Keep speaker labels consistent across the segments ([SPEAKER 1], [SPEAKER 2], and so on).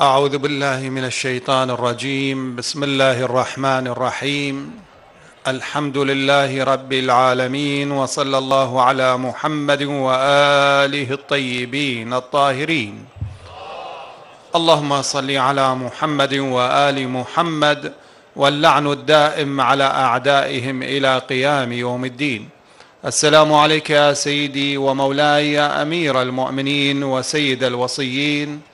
[SPEAKER 1] أعوذ بالله من الشيطان الرجيم. بسم الله الرحمن الرحيم. الحمد لله رب العالمين وصلى الله على محمد وآله الطيبين الطاهرين. اللهم صل على محمد وآل محمد واللعن الدائم على أعدائهم إلى قيام يوم الدين. السلام عليك يا سيدي ومولاي يا أمير المؤمنين وسيد الوصيين.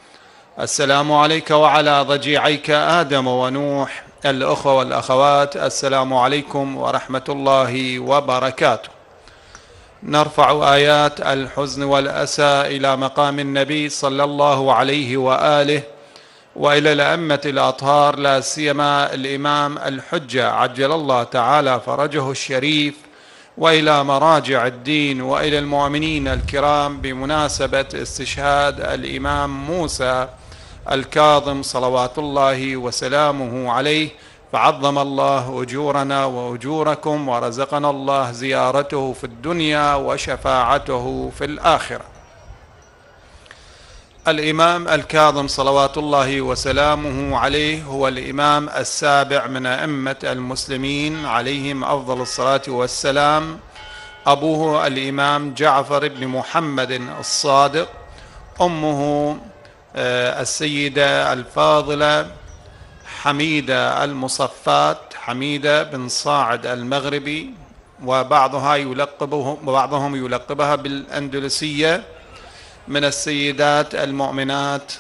[SPEAKER 1] السلام عليك وعلى ضجيعيك آدم ونوح الأخوة والأخوات السلام عليكم ورحمة الله وبركاته. نرفع آيات الحزن والأسى إلى مقام النبي صلى الله عليه وآله وإلى الأئمة الأطهار لا سيما الإمام الحجة عجل الله تعالى فرجه الشريف وإلى مراجع الدين وإلى المؤمنين الكرام بمناسبة استشهاد الإمام موسى الكاظم صلوات الله وسلامه عليه فعظم الله أجورنا وأجوركم ورزقنا الله زيارته في الدنيا وشفاعته في الآخرة. الإمام الكاظم صلوات الله وسلامه عليه هو الإمام السابع من أئمة المسلمين عليهم أفضل الصلاة والسلام. أبوه الإمام جعفر بن محمد الصادق أمه آه، السيدة الفاضلة حميدة المصفات حميدة بن صاعد المغربي وبعضها يلقبه وبعضهم يلقبها بالأندلسية من السيدات المؤمنات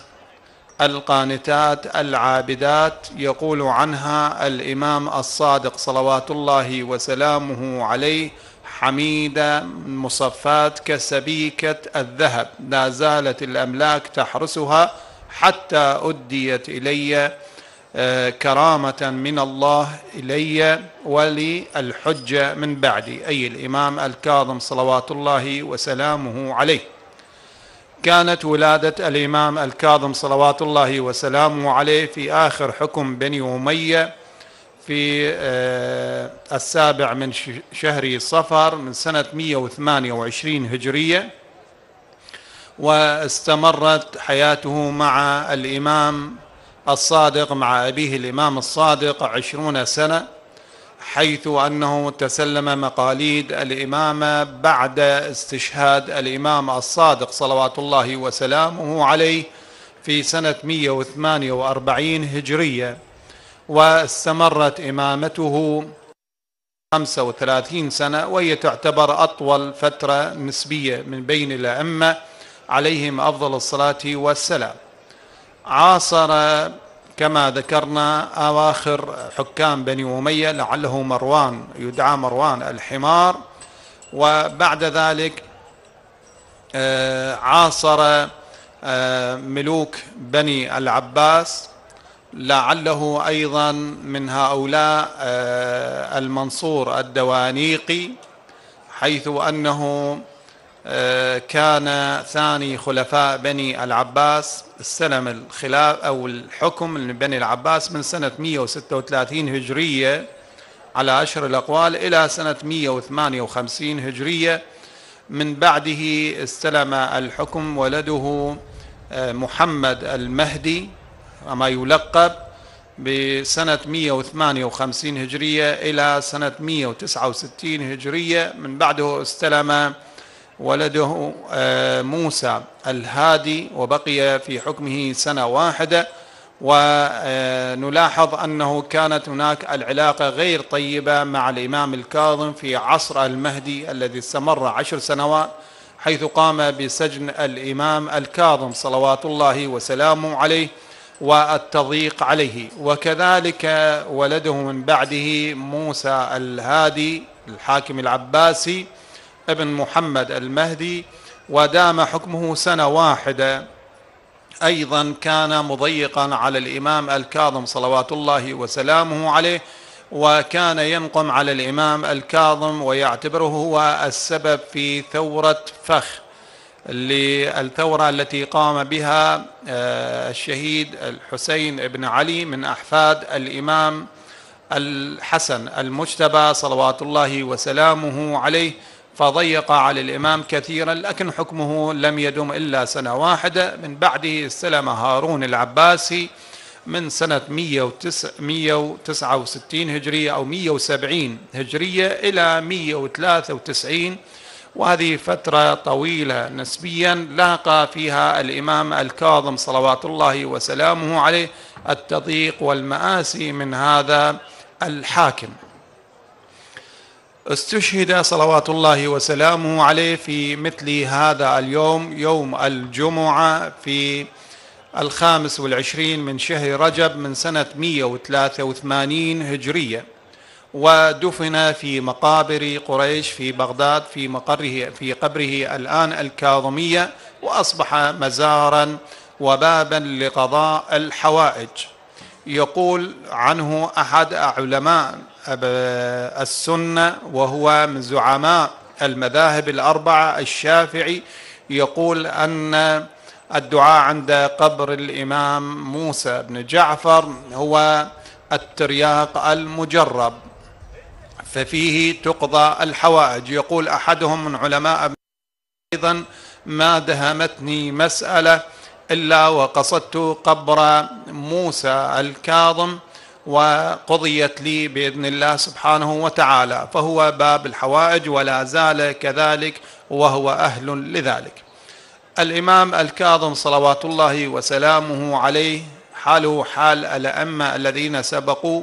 [SPEAKER 1] القانتات العابدات يقول عنها الإمام الصادق صلوات الله وسلامه عليه حميدة مصفات كسبيكة الذهب. لا زالت الأملاك تحرسها حتى أديت إلي آه، كرامة من الله إلي وللحجة من بعدي. أي الإمام الكاظم صلوات الله وسلامه عليه. كانت ولادة الإمام الكاظم صلوات الله وسلامه عليه في آخر حكم بني أمية في آه، السابع من شهر صفر من سنة 128 هجرية واستمرت حياته مع الإمام الصادق مع أبيه الإمام الصادق عشرون سنة حيث أنه تسلم مقاليد الامامه بعد استشهاد الإمام الصادق صلوات الله وسلامه عليه في سنة 148 هجرية. واستمرت إمامته 35 سنة وهي تعتبر أطول فترة نسبية من بين الأئمة عليهم أفضل الصلاة والسلام. عاصر كما ذكرنا أواخر حكام بني أمية لعله مروان يدعى مروان الحمار. وبعد ذلك آه، عاصر آه، ملوك بني العباس. لعله أيضا من هؤلاء آه، المنصور الدوانيقي حيث أنه كان ثاني خلفاء بني العباس استلم الخلاف أو الحكم من بني العباس من سنة 136 هجرية على أشهر الأقوال إلى سنة 158 هجرية. من بعده استلم الحكم ولده آه، محمد المهدي. ما يلقب بسنة 158 هجرية إلى سنة 169 هجرية. من بعده استلم ولده آه، موسى الهادي وبقي في حكمه سنة واحدة. ونلاحظ أنه كانت هناك العلاقة غير طيبة مع الإمام الكاظم في عصر المهدي الذي استمر عشر سنوات حيث قام بسجن الإمام الكاظم صلوات الله وسلامه عليه. والتضييق عليه. وكذلك ولده من بعده موسى الهادي الحاكم العباسي ابن محمد المهدي ودام حكمه سنة واحدة. أيضا كان مضيقا على الإمام الكاظم صلوات الله وسلامه عليه وكان ينقم على الإمام الكاظم ويعتبره هو السبب في ثورة فخ. للثورة التي قام بها آه، الشهيد الحسين بن علي من أحفاد الإمام الحسن المجتبى صلوات الله وسلامه عليه. فضيق على الإمام كثيرا لكن حكمه لم يدم إلا سنة واحدة. من بعده استلم هارون العباسي من سنة 169 هجرية أو 170 هجرية إلى 193 وهذه فترة طويلة نسبيا لاقى فيها الإمام الكاظم صلوات الله وسلامه عليه التضييق والمآسي من هذا الحاكم. استشهد صلوات الله وسلامه عليه في مثل هذا اليوم يوم الجمعة في الخامس والعشرين من شهر رجب من سنة 183 هجرية. ودفن في مقابر قريش في بغداد في مقره في قبره الآن الكاظمية وأصبح مزارا وبابا لقضاء الحوائج. يقول عنه أحد علماء السنة وهو من زعماء المذاهب الأربعة الشافعي يقول أن الدعاء عند قبر الإمام موسى بن جعفر هو الترياق المجرب. ففيه تقضى الحوائج يقول أحدهم من علماء أيضا ما دهمتني مسألة إلا وقصدت قبر موسى الكاظم وقضيت لي بإذن الله سبحانه وتعالى فهو باب الحوائج ولا زال كذلك وهو أهل لذلك. الإمام الكاظم صلوات الله وسلامه عليه حاله حال الأئمة الذين سبقوا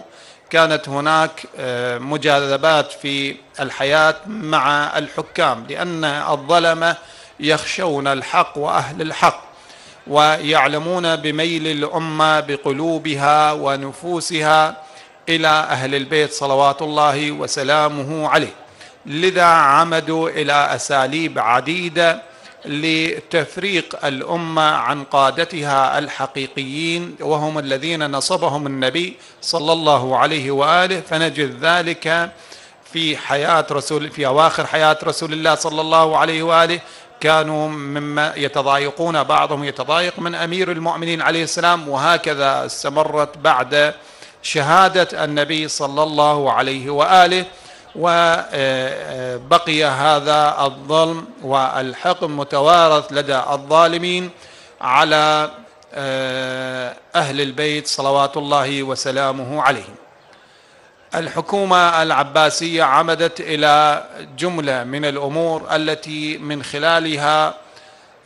[SPEAKER 1] كانت هناك آه، مجاذبات في الحياة مع الحكام لأن الظلمه يخشون الحق وأهل الحق ويعلمون بميل الأمة بقلوبها ونفوسها إلى أهل البيت صلوات الله وسلامه عليه. لذا عمدوا إلى أساليب عديدة لتفريق الأمة عن قادتها الحقيقيين وهم الذين نصبهم النبي صلى الله عليه وآله فنجد ذلك في حياة رسول في أواخر حياة رسول الله صلى الله عليه وآله. كانوا مما يتضايقون بعضهم يتضايق من أمير المؤمنين عليه السلام وهكذا استمرت بعد شهادة النبي صلى الله عليه وآله. وبقي هذا الظلم والحقد متوارث لدى الظالمين على أهل البيت صلوات الله وسلامه عليهم. الحكومة العباسية عمدت إلى جملة من الأمور التي من خلالها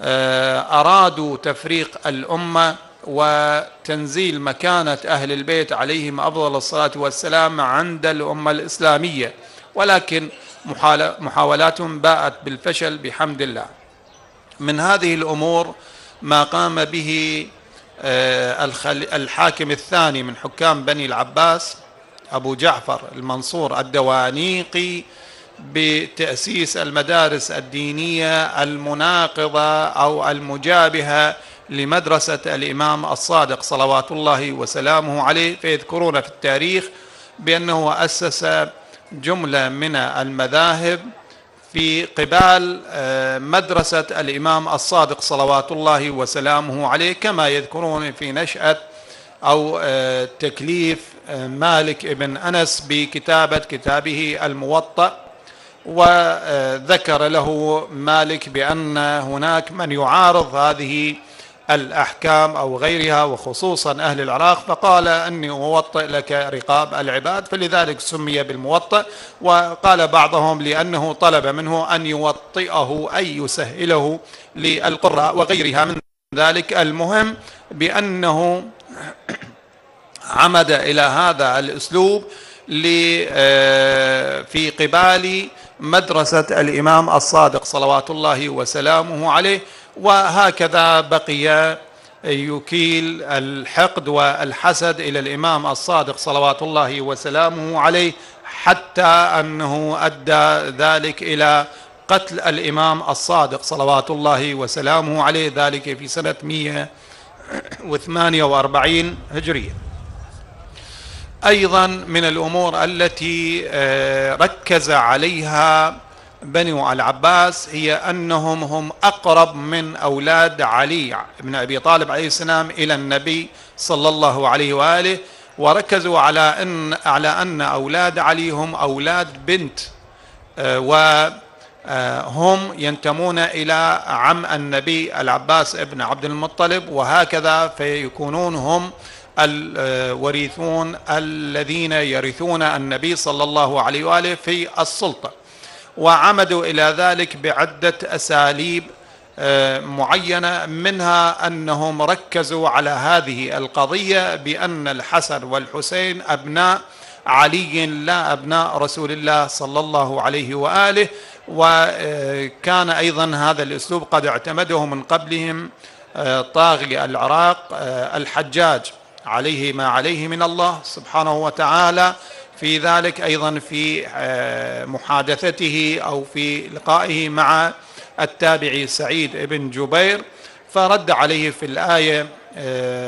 [SPEAKER 1] آه، أرادوا تفريق الأمة وتنزيل مكانة أهل البيت عليهم أفضل الصلاة والسلام عند الأمة الإسلامية. ولكن محاولاتهم باءت بالفشل بحمد الله. من هذه الأمور ما قام به آه، الحاكم الثاني من حكام بني العباس أبو جعفر المنصور الدوانيقي بتأسيس المدارس الدينية المناقضة أو المجابهة لمدرسة الإمام الصادق صلوات الله وسلامه عليه فيذكرون في التاريخ بأنه أسس جملة من المذاهب في قبال آه، مدرسة الإمام الصادق صلوات الله وسلامه عليه كما يذكرون في نشأة أو آه، تكليف آه، مالك بن أنس بكتابة كتابه الموطأ وذكر له مالك بأن هناك من يعارض هذه الأحكام أو غيرها وخصوصا أهل العراق فقال أني أوطئ لك رقاب العباد فلذلك سمي بالموطئ وقال بعضهم لأنه طلب منه أن يوطئه أي يسهله للقراء وغيرها. من ذلك المهم بأنه عمد إلى هذا الأسلوب آه، في قبال مدرسة الإمام الصادق صلوات الله وسلامه عليه وهكذا بقي يكيل الحقد والحسد إلى الإمام الصادق صلوات الله وسلامه عليه حتى أنه أدى ذلك إلى قتل الإمام الصادق صلوات الله وسلامه عليه ذلك في سنة 148 هجرية. أيضا من الأمور التي آه، ركز عليها بنو العباس هي أنهم هم أقرب من أولاد علي بن أبي طالب عليه السلام إلى النبي صلى الله عليه وآله وركزوا على أن على أن أولاد علي هم أولاد بنت آه، هم ينتمون إلى عم النبي العباس ابن عبد المطلب وهكذا فيكونون هم الوريثون الذين يرثون النبي صلى الله عليه وآله في السلطة. وعمدوا إلى ذلك بعدة أساليب آه، معينة منها أنهم ركزوا على هذه القضية بأن الحسن والحسين أبناء علي لا أبناء رسول الله صلى الله عليه وآله. وكان أيضا هذا الأسلوب قد اعتمده من قبلهم آه، طاغي العراق آه، الحجاج. عليه ما عليه من الله سبحانه وتعالى. في ذلك أيضا في محادثته أو في لقائه مع التابعي سعيد بن جبير. فرد عليه في الآية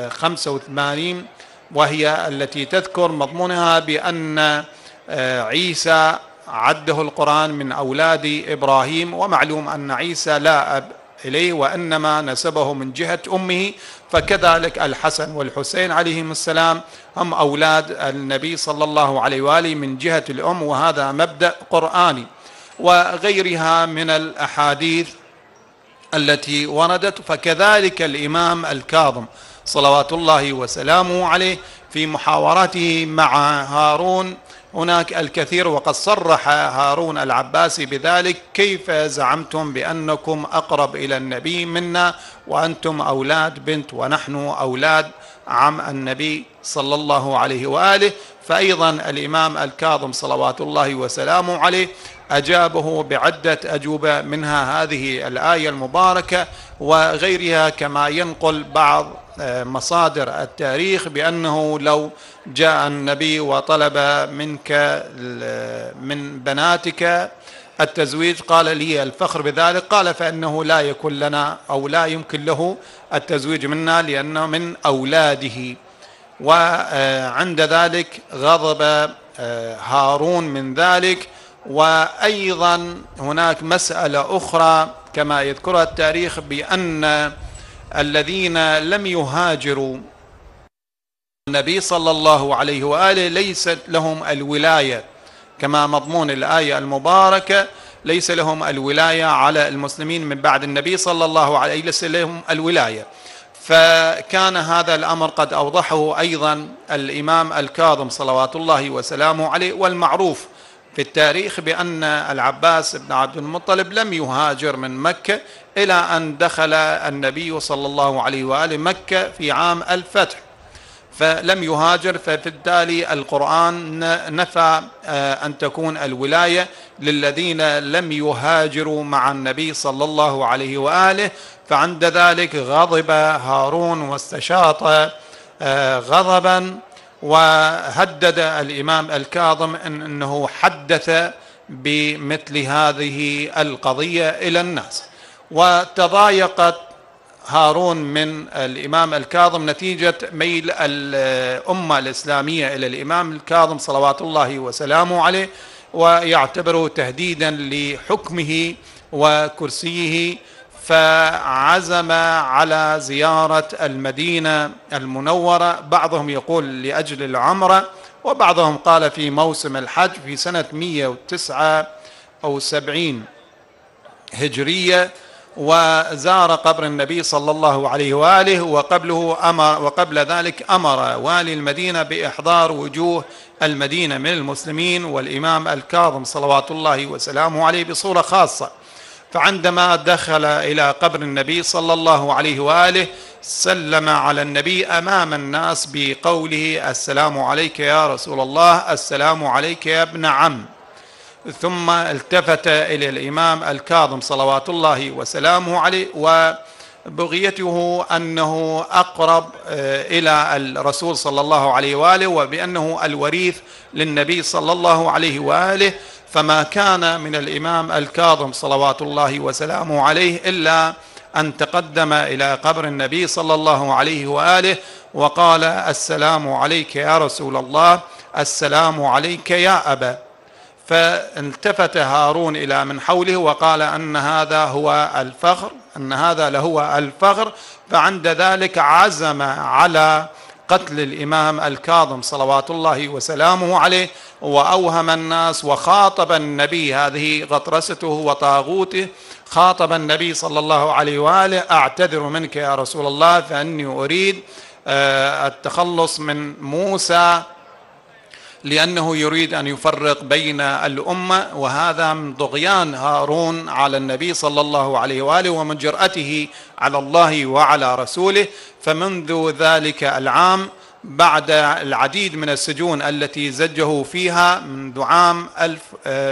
[SPEAKER 1] 85 آه، وهي التي تذكر مضمونها بأن آه، عيسى عده القرآن من أولاد إبراهيم. ومعلوم أن عيسى لا أب إليه وإنما نسبه من جهة أمه فكذلك الحسن والحسين عليهم السلام هم أولاد النبي صلى الله عليه وآله من جهة الأم وهذا مبدأ قرآني وغيرها من الأحاديث التي وردت فكذلك الإمام الكاظم صلوات الله وسلامه عليه في محاوراته مع هارون هناك الكثير وقد صرح هارون العباسي بذلك كيف زعمتم بأنكم أقرب إلى النبي منا وأنتم أولاد بنت ونحن أولاد عم النبي صلى الله عليه وآله؟ فايضا الإمام الكاظم صلوات الله وسلامه عليه أجابه بعدة أجوبة منها هذه الآية المباركة وغيرها كما ينقل بعض مصادر التاريخ بأنه لو جاء النبي وطلب منك من بناتك التزويج قال لي الفخر بذلك قال فإنه لا يكون لنا أو لا يمكن له التزويج منا لأنه من أولاده. وعند ذلك غضب آه، هارون من ذلك. وأيضا هناك مسألة أخرى كما يذكرها التاريخ بأن الذين لم يهاجروا. النبي صلى الله عليه وآله ليست لهم الولاية كما مضمون الآية المباركة ليس لهم الولاية على المسلمين من بعد النبي صلى الله عليه وسلم لهم الولاية. فكان هذا الأمر قد أوضحه أيضا الإمام الكاظم صلوات الله وسلامه عليه والمعروف في التاريخ بأن العباس بن عبد المطلب لم يهاجر من مكة إلى أن دخل النبي صلى الله عليه وآله مكة في عام الفتح. فلم يهاجر فبالتالي القرآن نفى آه، أن تكون الولاية للذين لم يهاجروا مع النبي صلى الله عليه وآله. فعند ذلك غضب هارون واستشاط آه، غضبا وهدد الإمام الكاظم إن إنه حدث بمثل هذه القضية إلى الناس. وتضايقت هارون من الإمام الكاظم نتيجة ميل الأمة الإسلامية إلى الإمام الكاظم صلوات الله وسلامه عليه ويعتبره تهديدا لحكمه وكرسيه فعزم على زيارة المدينة المنورة. بعضهم يقول لأجل العمرة وبعضهم قال في موسم الحج في سنة 109 أو 70 هجرية. وزار قبر النبي صلى الله عليه وآله وقبله أمر وقبل ذلك أمر والي المدينة بإحضار وجوه المدينة من المسلمين والإمام الكاظم صلوات الله وسلامه عليه بصورة خاصة. فعندما دخل إلى قبر النبي صلى الله عليه وآله سلم على النبي أمام الناس بقوله السلام عليك يا رسول الله السلام عليك يا ابن عم. ثم التفت إلى الإمام الكاظم صلوات الله وسلامه عليه وبغيته أنه أقرب آه، إلى الرسول صلى الله عليه وآله وبأنه الوريث للنبي صلى الله عليه وآله فما كان من الإمام الكاظم صلوات الله وسلامه عليه إلا أن تقدم إلى قبر النبي صلى الله عليه وآله وقال السلام عليك يا رسول الله السلام عليك يا أبا. فالتفت هارون إلى من حوله وقال أن هذا هو الفخر أن هذا لهو الفخر فعند ذلك عزم على قتل الإمام الكاظم صلوات الله وسلامه عليه وأوهم الناس وخاطب النبي هذه غطرسته وطاغوته. خاطب النبي صلى الله عليه وآله أعتذر منك يا رسول الله فإني أريد آه، التخلص من موسى لأنه يريد أن يفرق بين الأمة وهذا من طغيان هارون على النبي صلى الله عليه وآله ومن جرأته على الله وعلى رسوله. فمنذ ذلك العام بعد العديد من السجون التي زجه فيها منذ عام ألف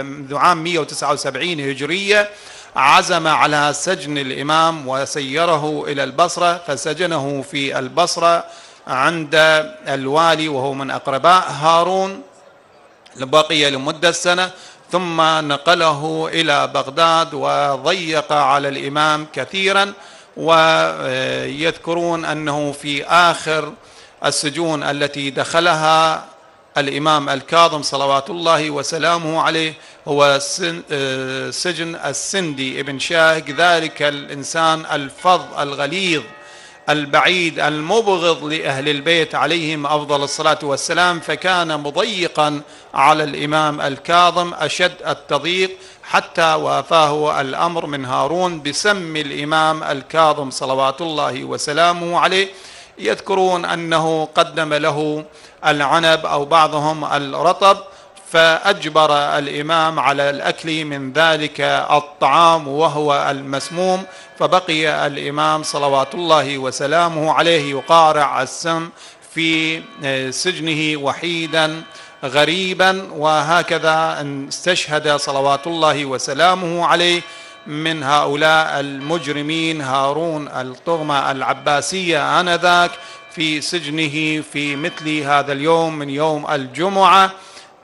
[SPEAKER 1] منذ عام 179 هجرية عزم على سجن الإمام وسيره إلى البصرة فسجنه في البصرة. عند الوالي وهو من أقرباء هارون بقي لمدة سنة ثم نقله إلى بغداد وضيق على الإمام كثيرا ويذكرون أنه في آخر السجون التي دخلها الإمام الكاظم صلوات الله وسلامه عليه هو سجن السندي ابن شاهق ذلك الإنسان الفظ الغليظ. البعيد المبغض لأهل البيت عليهم أفضل الصلاة والسلام فكان مضيقا على الإمام الكاظم أشد التضييق حتى وافاه الأمر من هارون بسم الإمام الكاظم صلوات الله وسلامه عليه. يذكرون أنه قدم له العنب أو بعضهم الرطب فأجبر الإمام على الأكل من ذلك الطعام وهو المسموم فبقي الإمام صلوات الله وسلامه عليه يقارع السم في سجنه وحيدا غريبا وهكذا استشهد صلوات الله وسلامه عليه من هؤلاء المجرمين هارون الطغمة العباسية آنذاك في سجنه في مثل هذا اليوم من يوم الجمعة.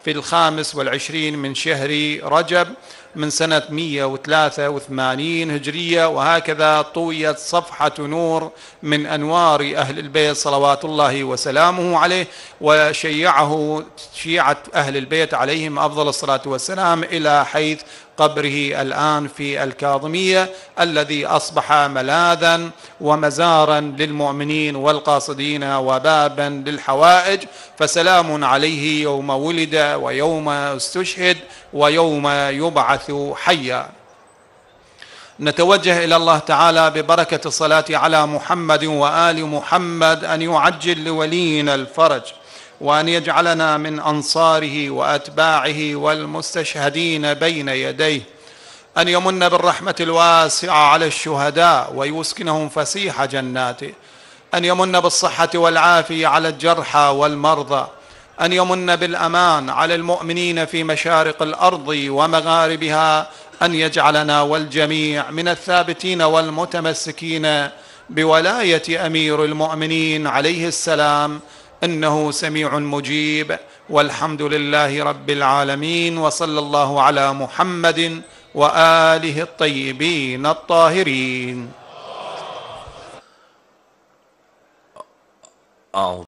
[SPEAKER 1] في الخامس والعشرين من شهر رجب من سنة 183 هجرية وهكذا طويت صفحة نور من أنوار أهل البيت صلوات الله وسلامه عليه وشيعه شيعة أهل البيت عليهم أفضل الصلاة والسلام إلى حيث قبره الآن في الكاظمية الذي أصبح ملاذا ومزارا للمؤمنين والقاصدين وبابا للحوائج فسلام عليه يوم ولد ويوم استشهد ويوم يبعث حيا. نتوجه إلى الله تعالى ببركة الصلاة على محمد وآل محمد أن يعجل لولينا الفرج. وأن يجعلنا من أنصاره وأتباعه والمستشهدين بين يديه. أن يمن بالرحمة الواسعة على الشهداء ويسكنهم فسيح جناته أن يمن بالصحة والعافية على الجرحى والمرضى. أن يمن بالأمان على المؤمنين في مشارق الأرض ومغاربها. أن يجعلنا والجميع من الثابتين والمتمسكين بولاية أمير المؤمنين عليه السلام إنه سميع مجيب والحمد لله رب العالمين وصلى الله على محمد وآله الطيبين الطاهرين.